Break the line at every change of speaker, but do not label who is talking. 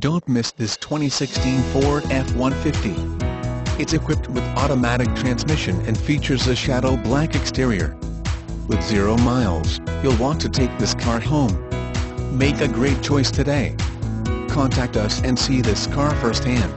Don't miss this 2016 Ford F-150. It's equipped with automatic transmission and features a shadow black exterior. With zero miles, you'll want to take this car home. Make a great choice today. Contact us and see this car firsthand.